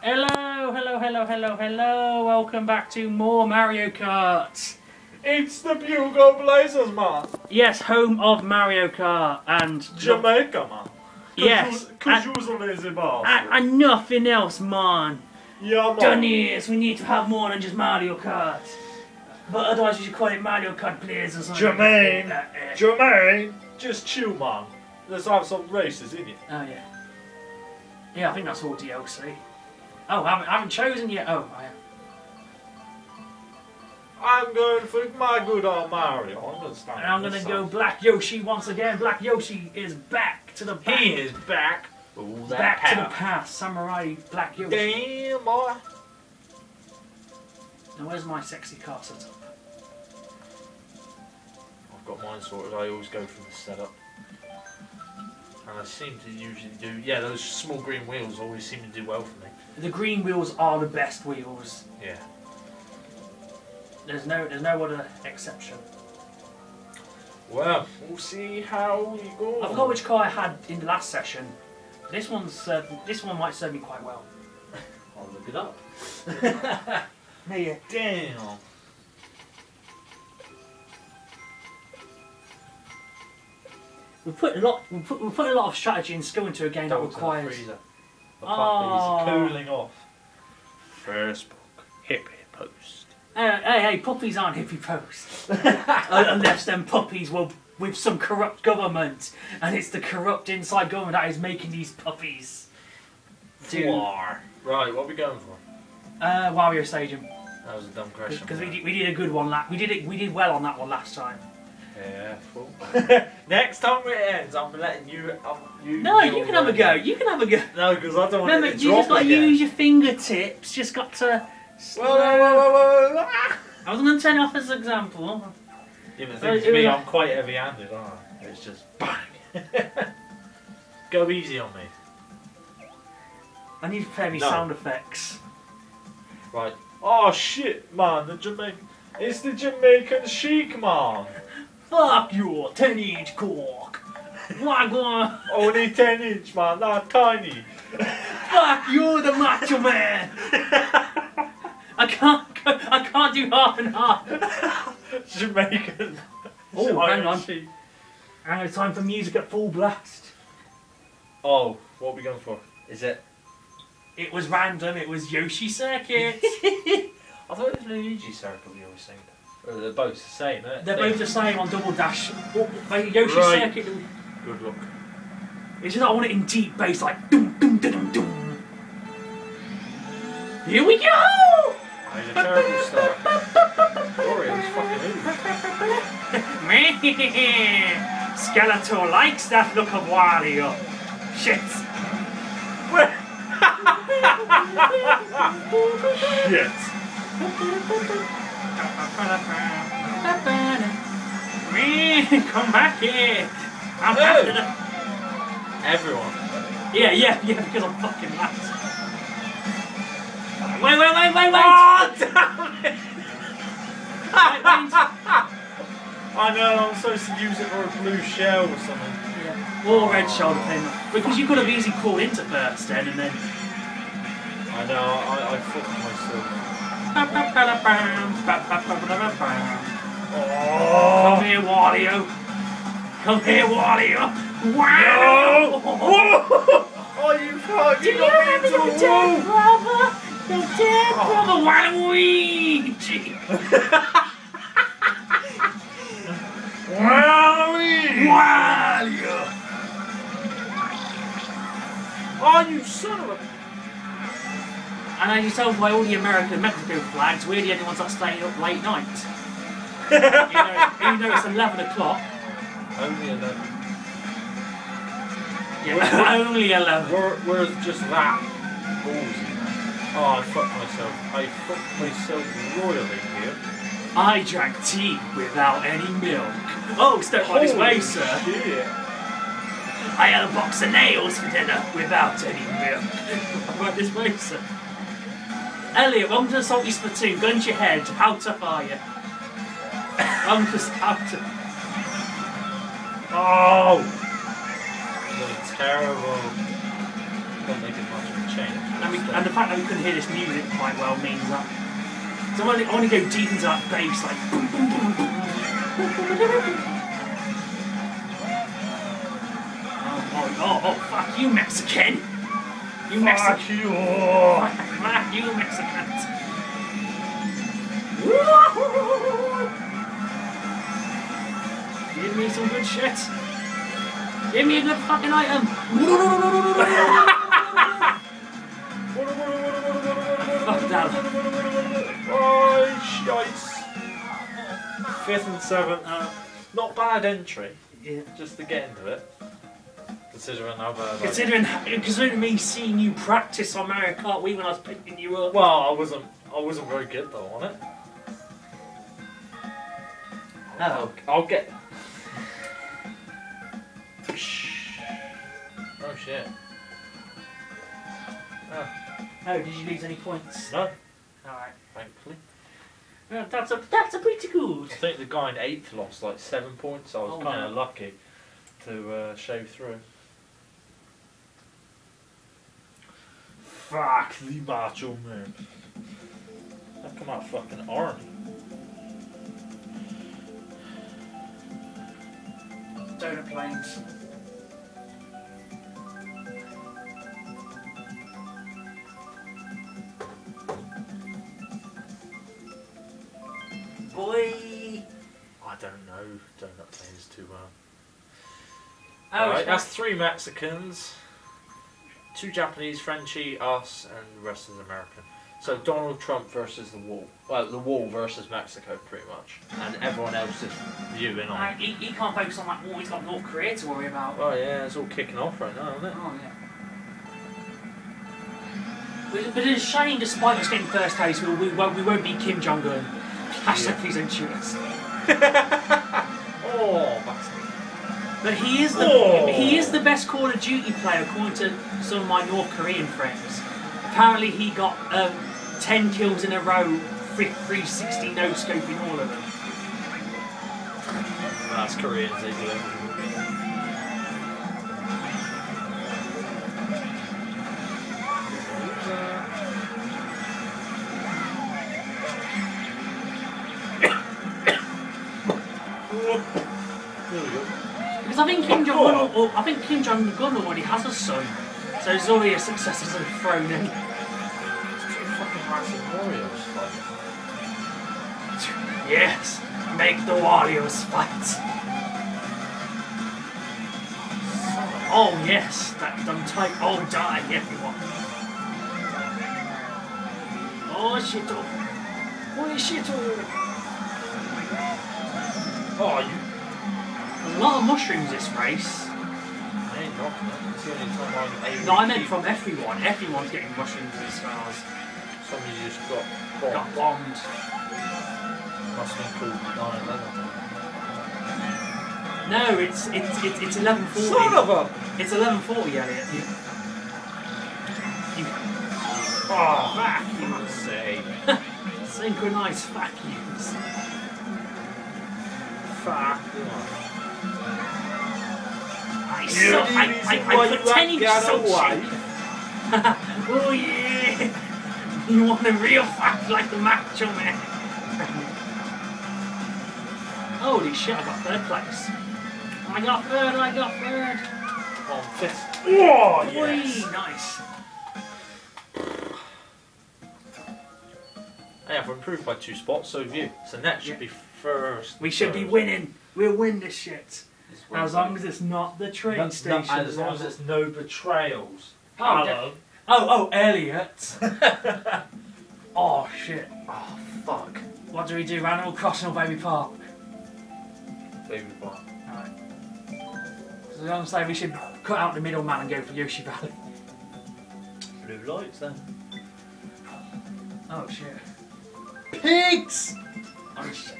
Hello, hello, hello, hello, hello. Welcome back to more Mario Kart. It's the Bugle Blazers, man. Yes, home of Mario Kart and Jamaica, man. Yes, Because and- you're a lazy bastard. and, and nothing else, man. yeah, man. Done is we need to have more than just Mario Kart. But otherwise, you should call it Mario Kart Players or something. Jermaine. Uh, Jermaine, just chill, man. Let's have some races in it. oh yeah. Yeah, I think that's all DLC. Oh, I haven't, I haven't chosen yet. Oh, I am. I'm going for my good old Mario. I'm going to And I'm gonna go. Black Yoshi once again. Black Yoshi is back to the back. He is back. All that back to the past. Samurai Black Yoshi. Damn, boy. Now where's my sexy car setup? I've got mine sorted. I always go for the setup. And I seem to usually do. Yeah, those small green wheels always seem to do well for me. The green wheels are the best wheels. Yeah. There's no there's no other exception. Well, we'll see how we go. I forgot which car I had in the last session. This one's uh, this one might serve me quite well. I'll look it up. Yeah. Damn. We put a lot we put, we put a lot of strategy and skill into a game that in the requires freezer. The Oh. cooling off. First book. Hippie post. Uh, hey, hey, puppies aren't hippie posts. Uh, unless them puppies were with some corrupt government, and it's the corrupt inside government that is making these puppies. Do Four. Right, what are we going for? uh, Wario Stadium That was a dumb question. because we did, we did a good one. La- we did it. We did well on that one last time. Yeah. Next time it ends, I'm letting you. Um, you No, you can have a the- go. You can have a go. No, because I don't want Remember, it to you drop just got to use your fingertips. Just got to. Whoa, whoa, whoa, whoa, whoa, whoa. I was going to turn it off as an example. Yeah, but the thing is, me, I'm quite heavy-handed, aren't I? It's just bang. Go easy on me. I need to prepare me No. sound effects. Right. Oh shit, man! The Jamaican. It's the Jamaican chic, man. Fuck your 10 inch cork. Wagwan. Uh, Only 10 inch, man. Not tiny. Fuck you, the macho man. I can't. go- I can't do half and half. Jamaican. Oh, hang on. And it's time for music at full blast. Oh, what are we going for? Is it? It was random. It was Yoshi Circuit. I thought it was Luigi Circuit you always saying. Or they're both the same, aren't They're both the same on Double Dash. Oh, wait, Yoshi Right. Circuit. Good luck. It's just I want it in deep bass, like dum dum dum dum dum. Here we go! I a terrible start. Orioles fucking ooh. Skeletor likes that look of Wario. Shit. Shit. Come back here. I'm No. after the... Everyone. Yeah, yeah, yeah, because I'm fucking lost. Wait, wait, wait, wait, wait! Oh, damn it! Wait, wait. I know, I'm supposed to use it for a blue shell or something. Yeah. Or red shoulder pin. Because you could have easily called into first then and then. I know, I, I fucked myself. Come here, Wario. Come here, Wario. Wow! Whoa! Oh, you fuck! You got me into a brother? Your dead Oh. brother, Waluigi! Wowie! Wario! Oh, you son of a... And as you tell by all the American Mexico flags, we're the only ones that stay up late night. you, know, you know it's 11 o'clock. Only eleven. Yeah, only 11. We're, we're just that ballsy. Oh, I fucked myself. I fucked myself royally here. I drank tea without any milk. Oh, step by this way, sir. Shit. I had a box of nails for dinner without any milk. right this way, sir. Elliot, welcome to the Salty Splatoon. Gun to your head. How tough are you? I'm just how tough. Oh! You're terrible. Don't make it much of a change. And, we, and the fact that we couldn't hear this music quite well means that. So I want to, I want to go deep into that bass, like. boom, boom, boom, boom. Oh, oh, oh, oh, fuck you, Mexican! You Mexican! Fuck you! You, Mexicans! Give me some good shit! Give me a good fucking item! Fuck that. Oh, shites. Fifth and seventh. Uh, not bad entry, Yeah. just to get into it. Considering how bad. I- Considering, considering me seeing you practice on Mario Kart Wii when I was picking you up. Well, I wasn't. I wasn't very good though on it. Oh. I'll get. Oh shit. Oh, Oh, did you lose any points? no, Alright. thankfully. Yeah, that's a that's a pretty good. I think the guy in eighth lost like seven points. I was Oh, kind of no. lucky to uh, shave through. Fuck the macho man. How come out fucking Arnie? Donut Plains. Boy. I don't know. Donut Plains too well. Oh, Alright, that's three Mexicans, two Japanese, Frenchie, us, and the rest is American. So Donald Trump versus the wall. Well, the wall versus Mexico, pretty much, and everyone else is viewing on. he, he can't focus on that war. He's got North Korea to worry about. Oh, yeah, it's all kicking off right now, isn't it? Oh yeah. But, but it's a shame, despite us getting first place, we, we, won't, we won't beat Kim Jong Un. Hashtag Yeah. please don't shoot us. Oh, bastard. But he is the Oh. he is the best Call of Duty player according to some of my North Korean friends. Apparently he got um, ten kills in a row, three- 360 no scoping all of them. That's Koreans, they do everything. Think Kim Jong Un, or, I think Kim Jong Un already has a son, so there's already a successor to the throne. Fucking massive warriors fighting. Yes, make the warriors fight. Oh yes, that dumb type. Oh die everyone. Oh shit! Oh shit! Oh, oh you There's a lot of mushrooms this race. I ain't knocking it. It's the only time I'm able No, I meant from everyone. Everyone's getting mushrooms in these cars. Somebody just got Got bombed. bombed. Must have been called 9 No, it's it's it's it's eleven forty. Son of a! It's eleven forty, Elliot. Ah. Oh, you, you Oh, back. fuck's sake. Synchronized vacuums. Fuck. I, You so, I, I, I you put ten ain't inches got a of wife. Oh yeah! You want a real fight like the Macho Man? Holy shit! I got third place. I got third. I got third. On fifth. Oh, oh Boy, yes. nice. Hey, I've improved by two spots, so have you. So net should Yeah. be first. We should be winning. We'll win this shit. As long as it's not the train No- no- station. and as long as it's no betrayals. Oh, Hello. Oh, oh, Elliot. oh shit. Oh, fuck. What do we do? Animal Crossing or Baby Park? Baby Park. Alright. So I'm gonna say we should cut out the middleman and go for Yoshi Valley. Blue lights then. Oh shit. Pigs! Oh shit.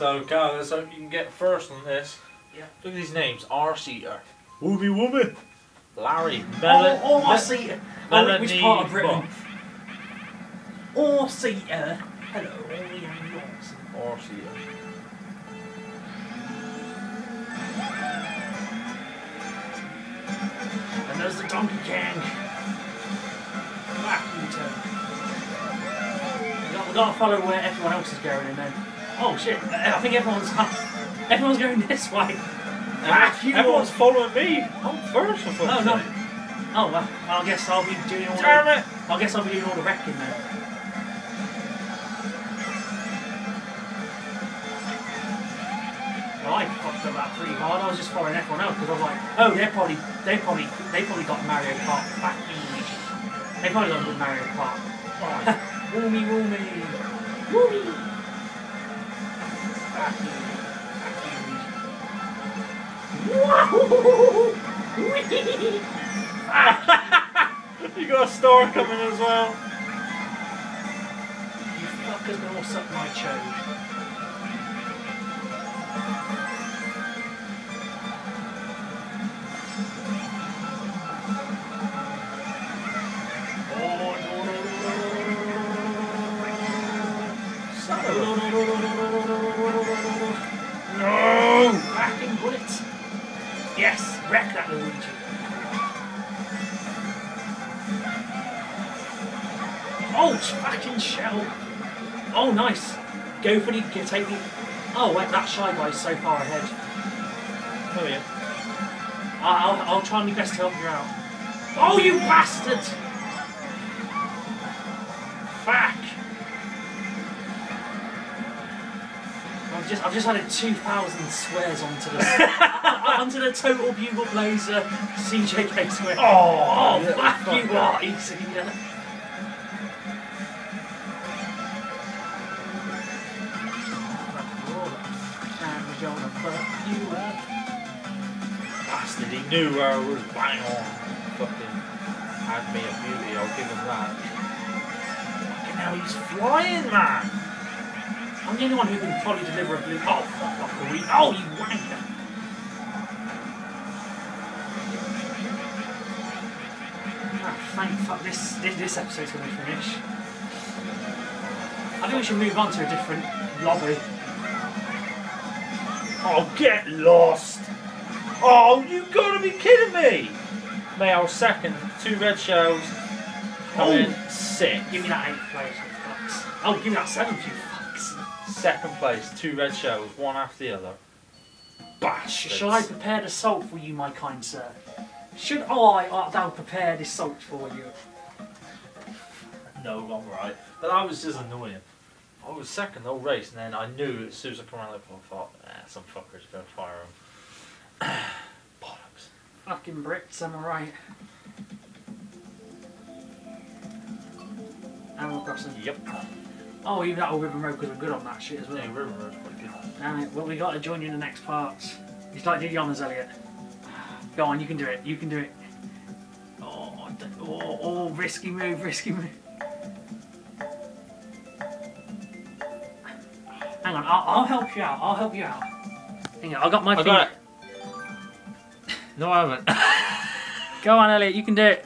So, guys, so you can get first on this. Yeah. Look at these names. R.C. uh, Wooby Wooby. Larry. Oh, Mel- oh, I Mel- see. Oh, which part of Britain? Buff. horse eater. Hello, young horse. Horse eater. And there's the Donkey King. Back you turn. We've got to follow where everyone else is going and then. Oh shit! I I think everyone's everyone's going this way. Ah, you Everyone's following me. I'm first. fuck's Oh no. Oh well, I guess I'll be doing all. Damn the, it! I guess I'll be doing all the wrecking then. Well, I fucked up that pretty hard. I was just following everyone else because I was like, oh, they're probably, they probably, they probably got Mario Kart back easy. They probably got a good Mario Kart. Woomy, woomy, woomy. Back easy, back easy. You got a star coming as well. You fuckers gonna suck my chode. Oh, nice! Go for the, take the... Oh, wait, that shy guy's so far ahead. Oh yeah. I'll, I'll, I'll try my best to help you out. Oh, you bastard! Fuck! I've just, I've just added 2,000 swears onto the, onto the Total Bugle Blazer CJK swear. Oh, Oh, fuck you, what? Easy, fuck you up. Bastard, he knew where I was bang on. Fucking had me a beauty, I'll give him that. Fucking hell, he's flying, man! I'm the only one who can probably deliver a blue. Oh, fuck off the week. Oh, you wanker! Ah, thank fuck. This, this this episode's gonna finish. I think we should move on to a different lobby. Oh, get lost! Oh, you gotta be kidding me! Mate, I was second, two red shells. Come Oh. in, sick. Give me that eighth place, you fucks. Oh, give me that seventh, you fucks. Second place, two red shells, one after the other. Sh- Shall I prepare the salt for you, my kind sir? Should I art thou prepare this salt for you? No, I'm right. But I was just annoying. I was second the whole race, and then I knew as soon as I come around the corner, I thought, some fucker's gonna fire him. Bollocks. Fucking Brits, am I right? Animal Crossing. Yep. Oh, even that old Ribbon Road because we're good on that shit as well. Yeah, River Road's pretty good. Damn it. Well, we got to join you in the next parts. Start do the honours, Elliot. Go on, you can do it. You can do it. Oh, oh, oh risky move, risky move. Hang on, I'll, I'll help you out. I'll help you out. Hang on, I got my I got it. No, I haven't. Go on, Elliot. You can do it.